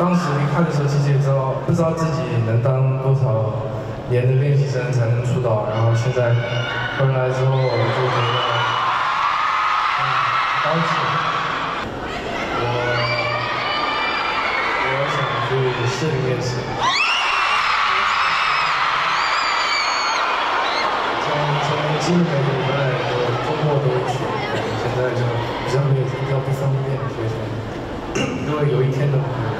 当时看的时候，其实也知道不知道自己能当多少年的练习生才能出道，然后现在回来之后我就觉得，嗯，高兴。我我想去试一面试。从从基本的以来，我通过都去，现在就比较没有比较不方便，所以说，因为有一天的话。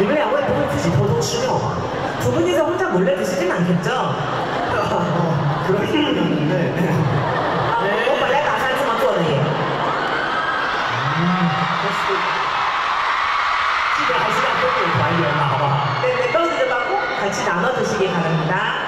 你们两位不会自己偷偷吃肉吗？두 분이서 혼자 몰래 드시진 않겠죠? 그럴 수 있는데. 我本来打算这么做的耶。记得还是要分给团员嘛，好不好？对对，豆子的包括같이나눠드시기바랍니다